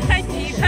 nossa é